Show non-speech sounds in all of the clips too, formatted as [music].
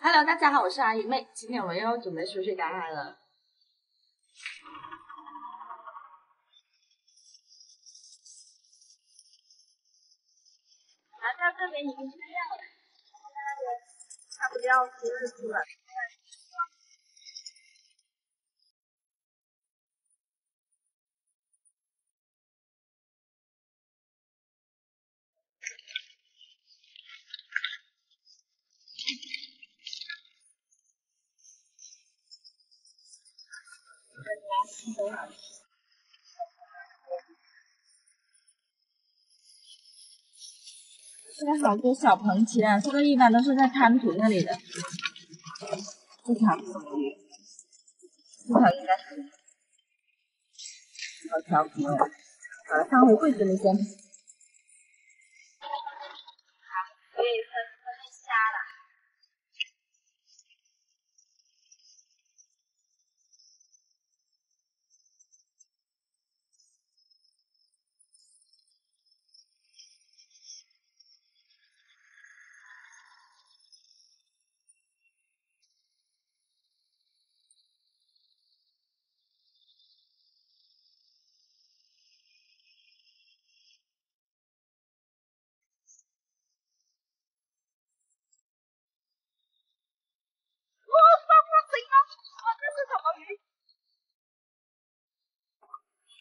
Hello，大家好，我是阿姨妹，今天我们又要准备出去赶海了。来到这边已经天亮了，看那边差不多要出日出了。好多小螃蟹，这个一般都是在滩涂那里的。这条这条应该是，好调皮啊！好了，上回柜子那先。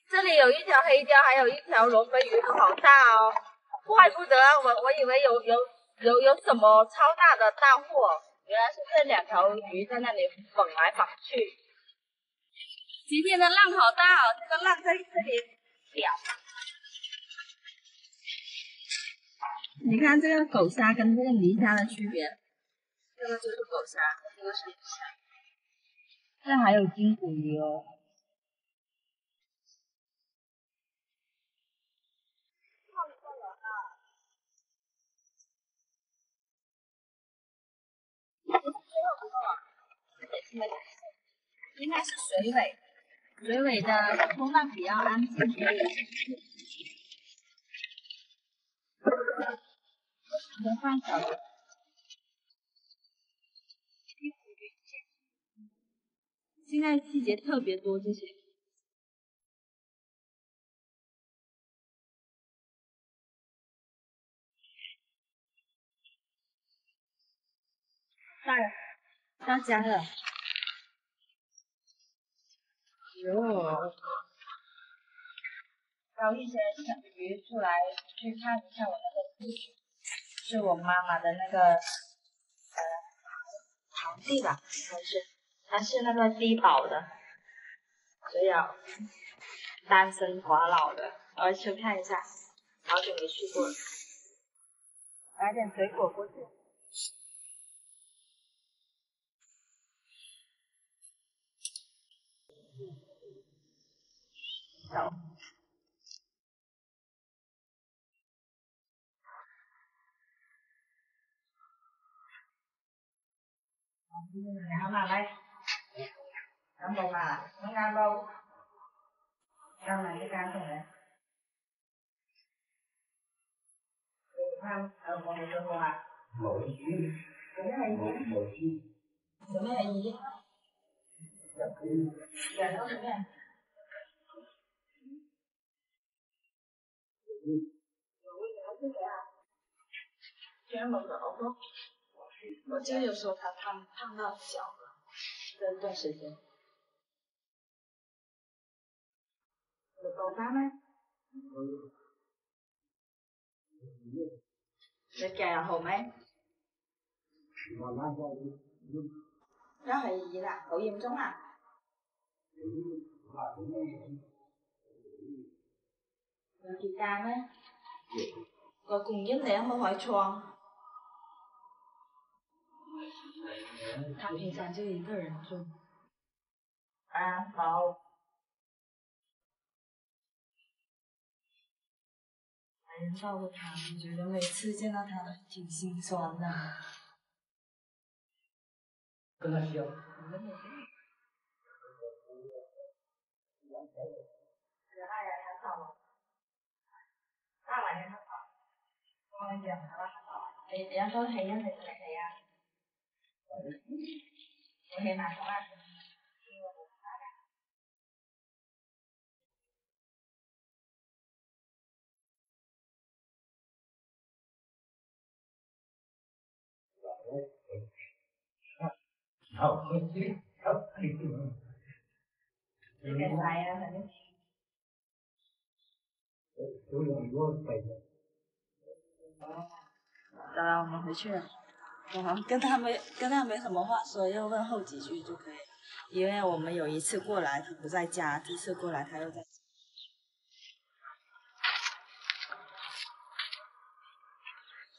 这里有一条黑鲷，还有一条龙非鱼，好大哦！怪不得我我以为有有有有什么超大的大货，原来是这两条鱼在那里蹦来蹦去。今天的浪好大哦，这个浪在这里屌。你看这个狗虾跟这个泥虾的区别，这个就是狗虾，这个是泥虾。这还有金骨鱼哦。最后应该是水尾，水尾的风浪比较安静，所以。小现在细节特别多，这些。大人到家了。哟，捞一些小鱼出来，去看一下我那个亲戚，是我妈妈的那个呃堂弟吧，还是他是那个低保的，只有单身寡老的，我去看一下，好久没去过了，买点水果过去。tội hôm nào đây trong một là nó ngang lâu trong này cái can trong này tham ở một người trong hòa mỗi chuyến mỗi mỗi chuyến đó là gì vậy? Dạ, đúng rồi. 我问有时候谁我他胖胖到脚了，这段时间。有包发吗？你脚有好吗？有红。都系二啦，好严重啊？家咩？个工人娘冇开厂，他平常就一个人住。啊好。没人照顾他，我觉得每次见到他，挺心酸的。跟他讲。你爱人还好吗？đó là em thất vọng con giờ nó thất vọng thì thì em có thấy nó thì là thầy à thì mà có ăn Hãy subscribe cho kênh Ghiền Mì Gõ Để không bỏ lỡ những video hấp dẫn 我我有二十好了，我们回去。我跟他没跟他没什么话说，又问候几句就可以因为我们有一次过来他不在家，第一次过来他又在。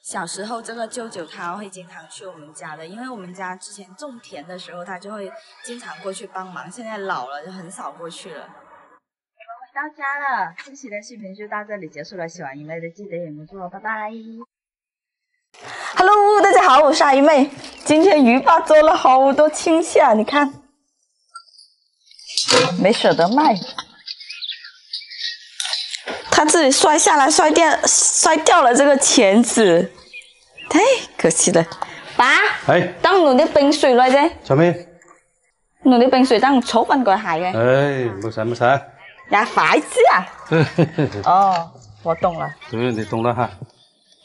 小时候这个舅舅他会经常去我们家的，因为我们家之前种田的时候他就会经常过去帮忙，现在老了就很少过去了。到家了，这期的视频就到这里结束了。喜欢鱼妹的记得点关注，拜拜。Hello，大家好，我是阿姨妹。今天鱼爸做了好多青虾，你看，没舍得卖，他自己摔下来摔掉摔掉了这个钳子，太可惜了。爸，哎，当我拿冰水来啫。小妹，弄点冰水当草搓翻个鞋嘅。哎，冇使冇使。牙筷子啊！哦，我懂了。对，你懂了哈，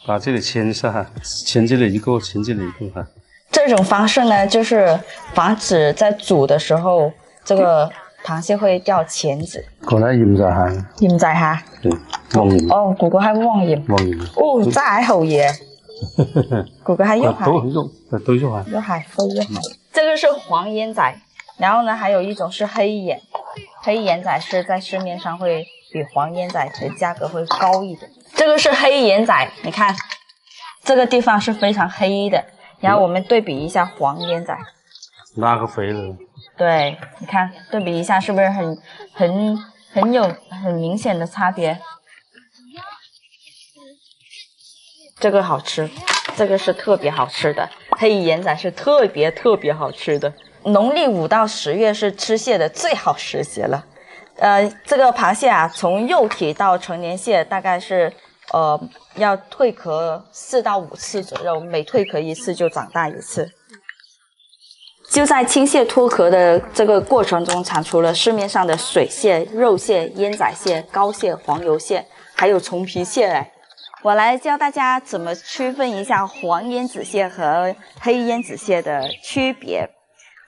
把这里牵一下哈，牵这里一个，牵这里一个哈。这种方式呢，就是防止在煮的时候，这个螃蟹会掉钳子。可能银在哈。银在哈。对，黄银。哦，哥哥还黄银。黄银。哦，这还红眼。哈哈哈哈哈。哥哥还肉蟹。都肉蟹。对，肉蟹。肉蟹黑肉这个是黄烟仔，然后呢，还有一种是黑眼。黑眼仔是在市面上会比黄眼仔的价格会高一点，这个是黑眼仔，你看这个地方是非常黑的，然后我们对比一下黄眼仔，那个肥的。对，你看对比一下，是不是很很很有很明显的差别？这个好吃，这个是特别好吃的，黑眼仔是特别特别好吃的。农历五到十月是吃蟹的最好时节了，呃，这个螃蟹啊，从幼体到成年蟹，大概是呃要蜕壳四到五次左右，每蜕壳一次就长大一次。就在青蟹脱壳的这个过程中，产出了市面上的水蟹、肉蟹、烟仔蟹、膏蟹、黄油蟹，还有虫皮蟹嘞。我来教大家怎么区分一下黄烟子蟹和黑烟子蟹的区别。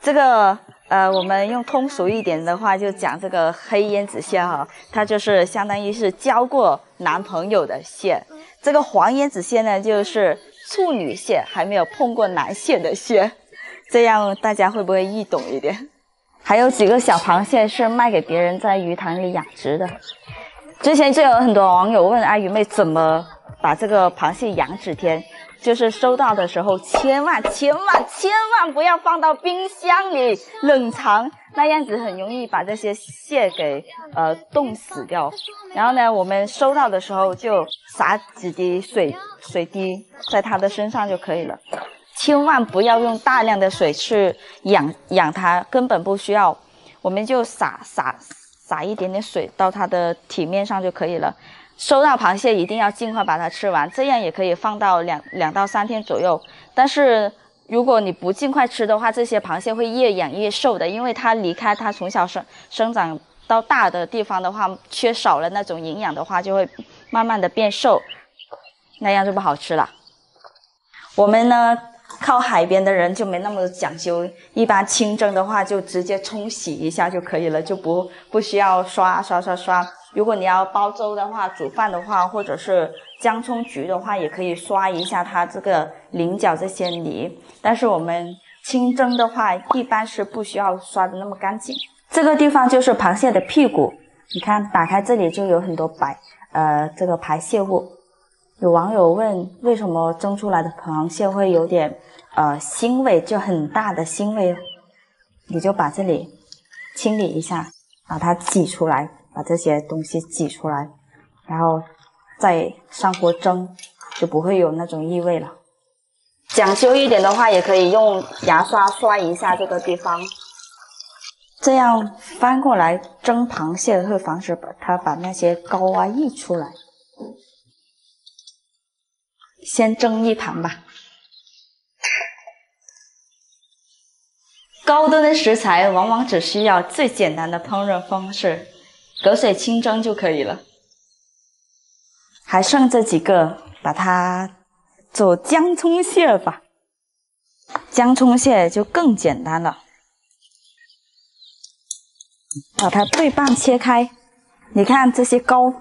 这个呃，我们用通俗一点的话就讲，这个黑胭子蟹哈，它就是相当于是交过男朋友的蟹；这个黄胭子蟹呢，就是处女蟹，还没有碰过男蟹的蟹。这样大家会不会易懂一点？还有几个小螃蟹是卖给别人在鱼塘里养殖的。之前就有很多网友问阿鱼妹怎么把这个螃蟹养几天。就是收到的时候，千万千万千万不要放到冰箱里冷藏，那样子很容易把这些蟹给呃冻死掉。然后呢，我们收到的时候就洒几滴水水滴在它的身上就可以了，千万不要用大量的水去养养它，根本不需要，我们就洒洒洒一点点水到它的体面上就可以了。收到螃蟹一定要尽快把它吃完，这样也可以放到两两到三天左右。但是如果你不尽快吃的话，这些螃蟹会越养越瘦的，因为它离开它从小生生长到大的地方的话，缺少了那种营养的话，就会慢慢的变瘦，那样就不好吃了。我们呢靠海边的人就没那么讲究，一般清蒸的话就直接冲洗一下就可以了，就不不需要刷刷刷刷。如果你要煲粥的话、煮饭的话，或者是姜葱菊的话，也可以刷一下它这个菱角这些泥。但是我们清蒸的话，一般是不需要刷的那么干净。这个地方就是螃蟹的屁股，你看打开这里就有很多白，呃，这个排泄物。有网友问，为什么蒸出来的螃蟹会有点呃腥味，就很大的腥味？你就把这里清理一下，把它挤出来。把这些东西挤出来，然后再上锅蒸，就不会有那种异味了。讲究一点的话，也可以用牙刷刷一下这个地方。这样翻过来蒸螃蟹，会防止把它把那些膏啊溢出来。先蒸一盘吧。高端的食材往往只需要最简单的烹饪方式。隔水清蒸就可以了，还剩这几个，把它做姜葱蟹吧。姜葱蟹就更简单了，把它对半切开。你看这些膏，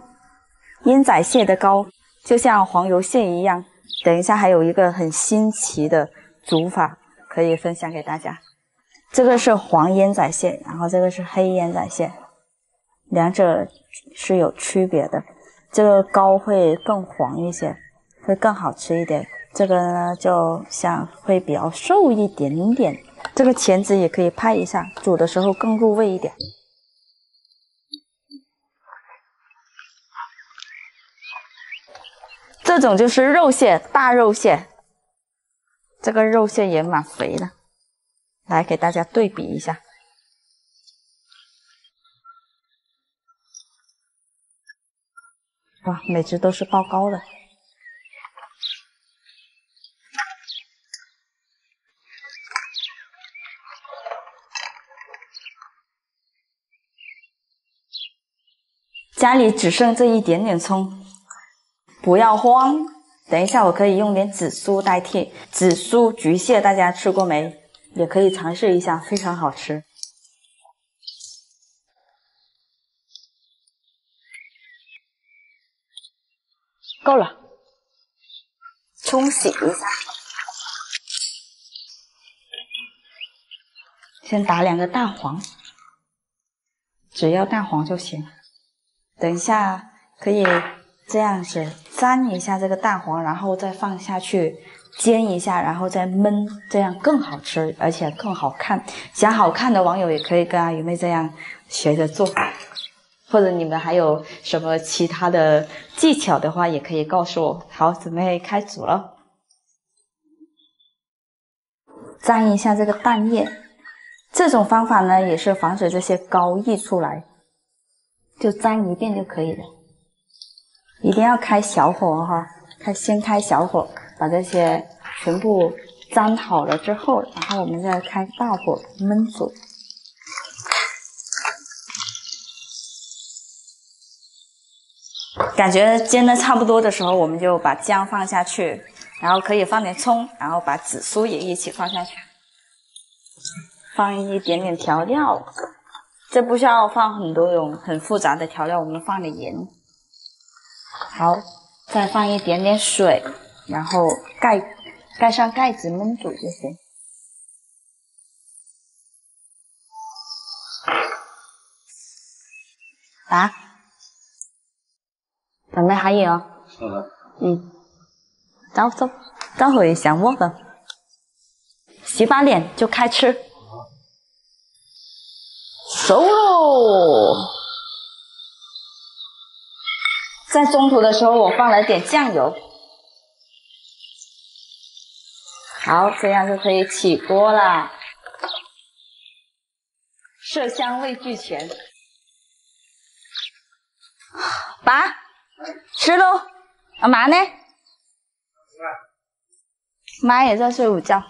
烟仔蟹的膏就像黄油蟹一样。等一下还有一个很新奇的煮法可以分享给大家。这个是黄烟仔蟹，然后这个是黑烟仔蟹。两者是有区别的，这个膏会更黄一些，会更好吃一点。这个呢，就像会比较瘦一点点。这个钳子也可以拍一下，煮的时候更入味一点。这种就是肉蟹，大肉蟹。这个肉蟹也蛮肥的，来给大家对比一下。哇，每只都是爆高的。家里只剩这一点点葱，不要慌，等一下我可以用点紫苏代替。紫苏焗蟹，大家吃过没？也可以尝试一下，非常好吃。够了，冲洗一下。先打两个蛋黄，只要蛋黄就行。等一下可以这样子粘一下这个蛋黄，然后再放下去煎一下，然后再焖，这样更好吃，而且更好看。想好看的网友也可以跟阿宇妹这样学着做。或者你们还有什么其他的技巧的话，也可以告诉我。好，准备开煮了，沾一下这个蛋液。这种方法呢，也是防止这些膏溢出来，就沾一遍就可以了。一定要开小火哈，开先开小火，把这些全部沾好了之后，然后我们再开大火焖煮。感觉煎的差不多的时候，我们就把姜放下去，然后可以放点葱，然后把紫苏也一起放下去，放一点点调料，这不需要放很多种很复杂的调料，我们放点盐，好，再放一点点水，然后盖盖上盖子焖煮就行。啊？准备还有，嗯，嗯，走走，待会想我的，洗把脸就开吃，走喽！在中途的时候我放了点酱油，好，这样就可以起锅了，色香味俱全，啊！[sighs] 吃喽，阿嘛呢？妈，妈也在睡午觉。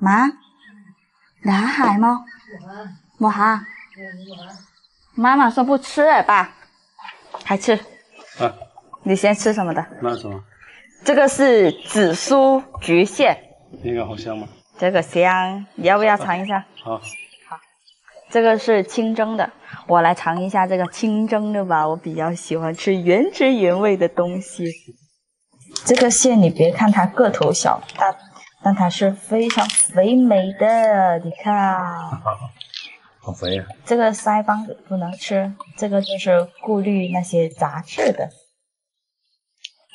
妈，男孩吗？我啊。我哈。妈妈说不吃，爸，还吃。啊，你先吃什么的？那什么？这个是紫苏菊蟹。那个好香吗？这个香，你要不要尝一下？好。这个是清蒸的，我来尝一下这个清蒸的吧。我比较喜欢吃原汁原味的东西。这个蟹你别看它个头小，但但它是非常肥美的。你看，好肥啊！这个腮帮子不能吃，这个就是过滤那些杂质的。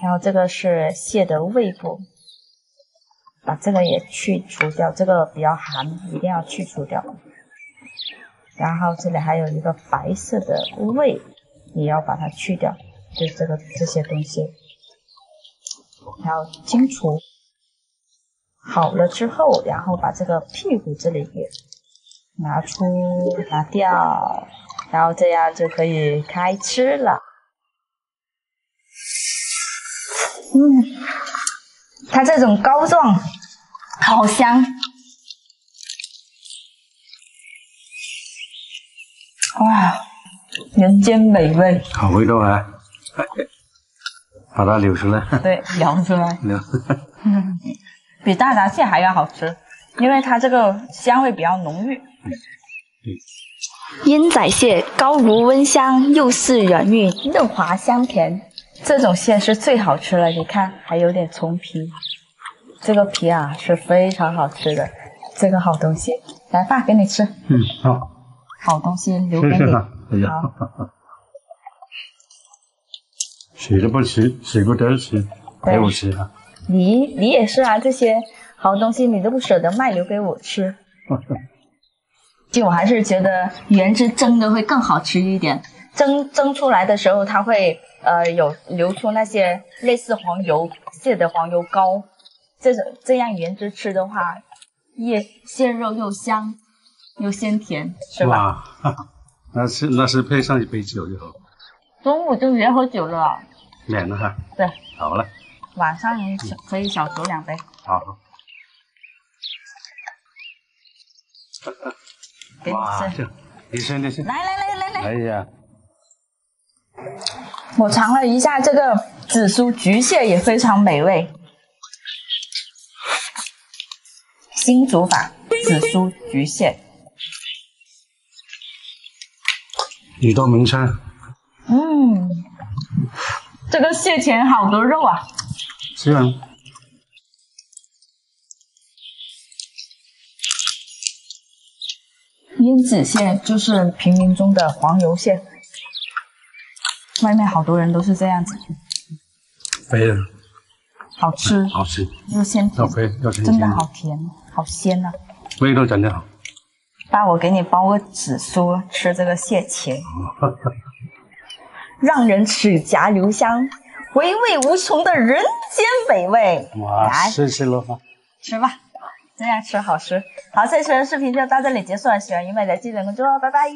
然后这个是蟹的胃部，把这个也去除掉，这个比较寒，一定要去除掉。然后这里还有一个白色的胃，也要把它去掉，就这个这些东西，然后清除好了之后，然后把这个屁股这里给拿出拿掉，然后这样就可以开吃了。嗯，它这种膏状，好香。哇，人间美味！好味道啊，把它留出来。对，舀出来。流。[laughs] [laughs] 比大闸蟹还要好吃，因为它这个香味比较浓郁。对，烟仔蟹，高炉温香，肉质软嫩，嫩滑香甜。这种蟹是最好吃了，你看还有点葱皮，这个皮啊是非常好吃的。这个好东西，来吧，给你吃。嗯，好。好东西留给你，好，谁都不吃，舍不得吃给我吃啊！你你也是啊，这些好东西你都不舍得卖，留给我吃。[laughs] 就我还是觉得原汁蒸的会更好吃一点，蒸蒸出来的时候，它会呃有流出那些类似黄油蟹的黄油膏，这种这样原汁吃的话，又蟹肉又香。又鲜甜，是吧？那是那是配上一杯酒就好。中午就别喝酒了。免了哈。对，好了。晚上也可以小酌两杯。好。给你吃，你吃你吃。来来来来来！哎呀，我尝了一下这个紫苏焗蟹也非常美味。新煮法紫苏焗蟹。一多名菜。嗯，这个蟹钳好多肉啊。是啊。椰子蟹就是平民中的黄油蟹，外面好多人都是这样子。肥的。好吃，好吃。又鲜甜。要肥要甜。真的好甜，好鲜啊！味道真的好。爸，我给你包个紫苏吃，这个蟹钳，[laughs] 让人齿颊留香，回味无穷的人间美味。来，谢谢罗芳，吃吧，这样吃好吃。好，这期的视频就到这里结束，了，喜欢鱼妹的记得关注哦，拜拜。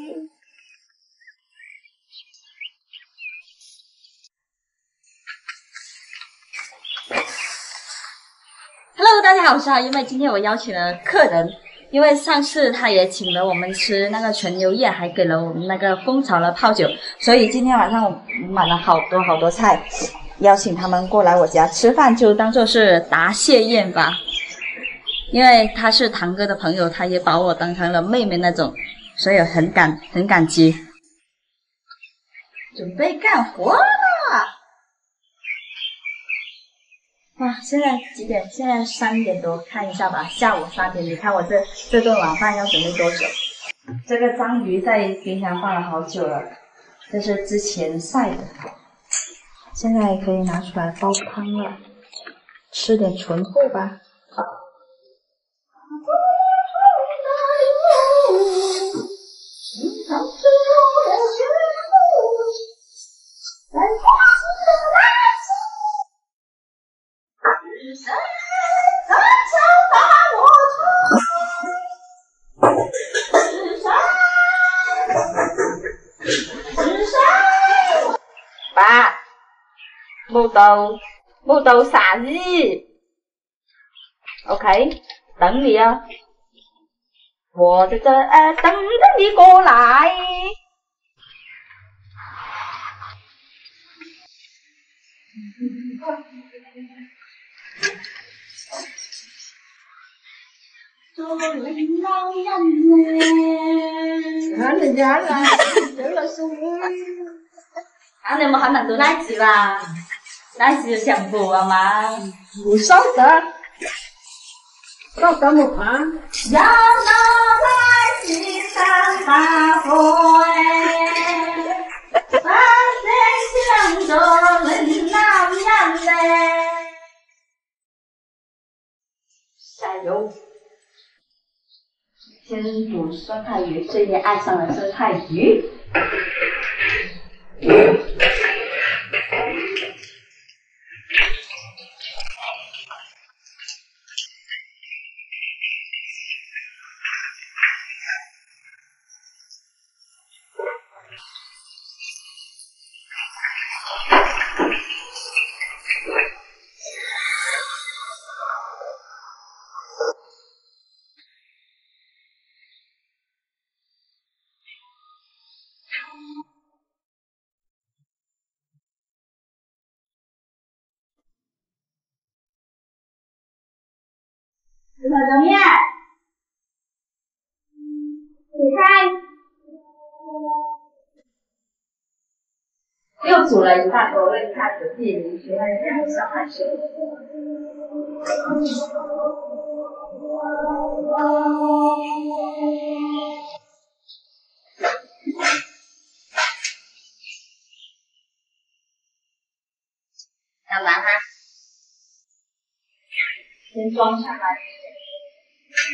Hello，大家好，我是鱼妹，今天我邀请了客人。因为上次他也请了我们吃那个纯牛宴，还给了我们那个蜂巢的泡酒，所以今天晚上我买了好多好多菜，邀请他们过来我家吃饭，就当做是答谢宴吧。因为他是堂哥的朋友，他也把我当成了妹妹那种，所以很感很感激。准备干活。哇，现在几点？现在三点多，看一下吧。下午三点，你看我这这顿晚饭要准备多久？这个章鱼在冰箱放了好久了，这是之前晒的，现在可以拿出来煲汤了，吃点纯素吧。đầu Bộ đầu xả gì Ok Tấn gì ạ, Wo zhe zhe à Tấn tấn đi cô lại Hả thì giá là Giữ là xung Anh em mà hẳn là tôi lái chị là 那是想步啊嘛，不晓得，到干么看？要拿开水当饭喝哎，把这香肠闻哪样嘞？加油！先煮酸菜鱼，最近爱上了酸菜鱼。面条面，起开！又煮了一大锅，为他子弟弟学那两个小喊声。干嘛哈？先装上来。两。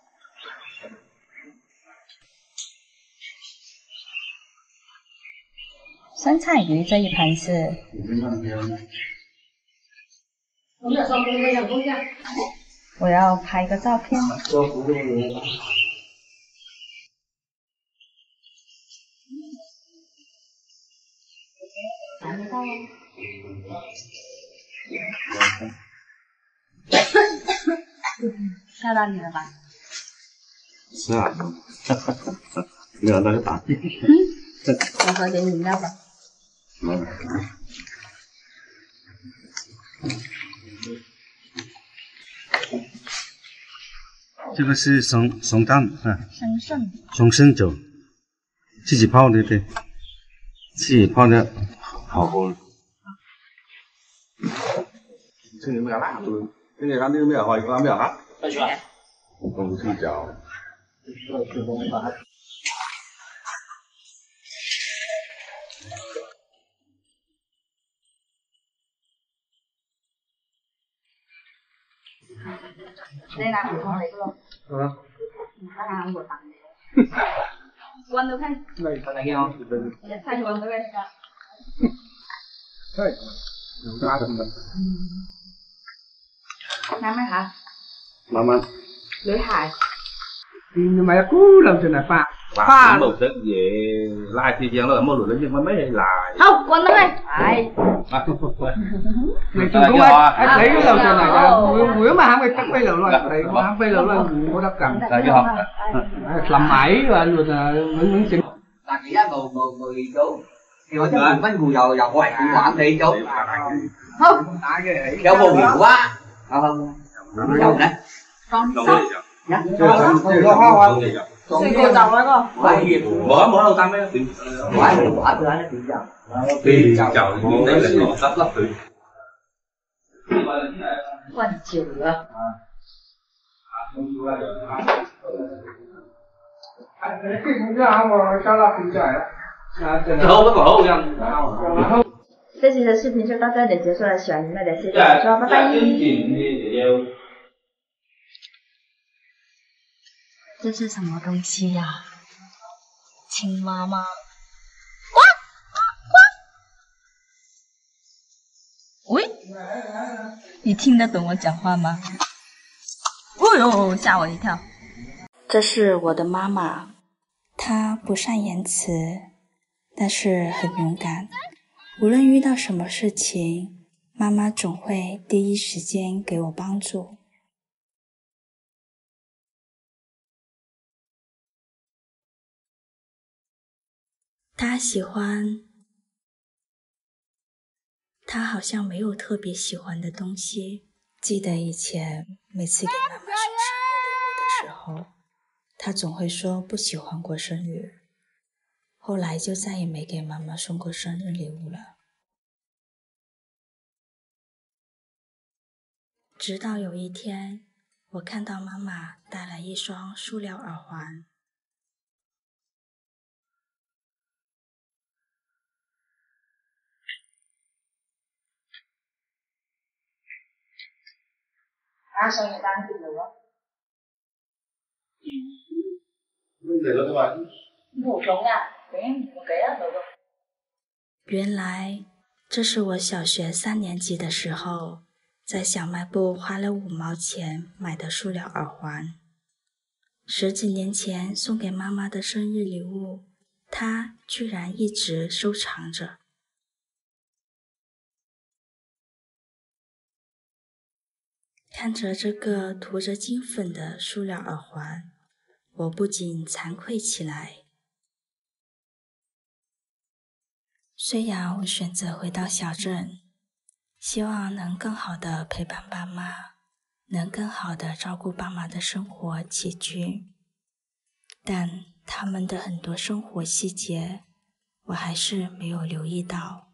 酸菜鱼这一盘是。我要拍个照片。个照片。吓到你了吧？是啊。[laughs] 没有，那就打。嗯，[laughs] 我喝点饮料吧。这个是松松蛋哈？松肾。松肾酒，自己泡的对，自己泡的，好喝。今天没干啥，今天干点没有喝一个啥？白酒。龙须酒。龙须龙须。你来一个，你看我当的，光头看，那你看哪个？[laughs] 你看是光头呗是吧？嗨，有大的吗？妈妈好。妈妈。女孩。今买个姑娘着来发。Hoa một tức gì, lai thì chẳng là mua lụa lên nhưng mà mấy lại không con nói ai người [laughs] chung đúng ai thấy cái lầu trên này là ờ, nguyễn mà ham cái tắc bay lầu luôn đấy ham bay lầu luôn mua đắp cầm tại cho học làm máy và luôn là ờ, vẫn vẫn chỉnh ta nghĩ là người người người chú rồi chứ mình vẫn rồi dầu dầu hoài cũng làm đi chú dạ, dạ. không kéo vô hiểu quá ờ, dạ, không không đâu đấy con sao nhá 睡过头了咯，快！冇啊冇啊，打咩啊？点？快点打个落，去。换酒了。这期的视频就到这里结束了，喜欢的们的，谢谢，拜拜。这是什么东西呀？青蛙吗？呱呱呱！喂，你听得懂我讲话吗？哦呦，吓我一跳！这是我的妈妈，她不善言辞，但是很勇敢。无论遇到什么事情，妈妈总会第一时间给我帮助。他喜欢，他好像没有特别喜欢的东西。记得以前每次给妈妈送生日礼物的时候，他总会说不喜欢过生日，后来就再也没给妈妈送过生日礼物了。直到有一天，我看到妈妈戴了一双塑料耳环。原来这是我小学三年级的时候，在小卖部花了五毛钱买的塑料耳环，十几年前送给妈妈的生日礼物，她居然一直收藏着。看着这个涂着金粉的塑料耳环，我不禁惭愧起来。虽然我选择回到小镇，希望能更好的陪伴爸妈，能更好的照顾爸妈的生活起居，但他们的很多生活细节，我还是没有留意到。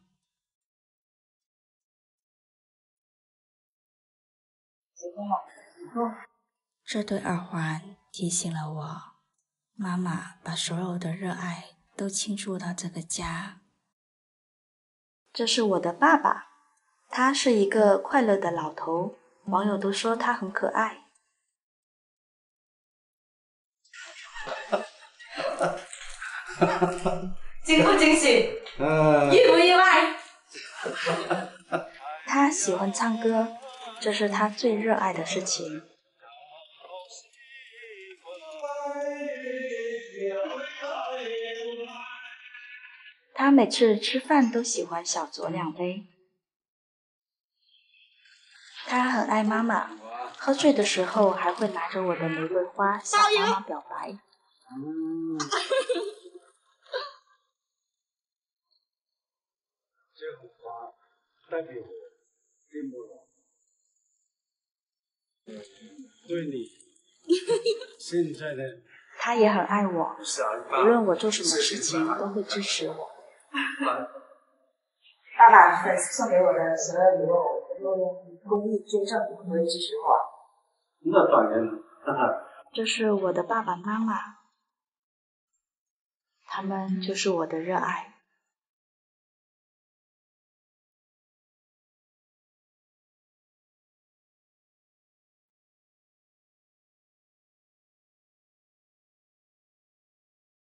这对耳环提醒了我，妈妈把所有的热爱都倾注到这个家。这是我的爸爸，他是一个快乐的老头，网友都说他很可爱。哈，惊不惊喜？嗯。意不意外？他喜欢唱歌。这是他最热爱的事情。他每次吃饭都喜欢小酌两杯。他很爱妈妈，喝醉的时候还会拿着我的玫瑰花向妈妈表白。嗯，这花代表我对你，现在呢？他也很爱我，无论我做什么事情，都会支持我。爸爸每次送给我的所有礼物，都用公益捐赠作为支持我。那感人，这是我的爸爸妈妈，他们就是我的热爱。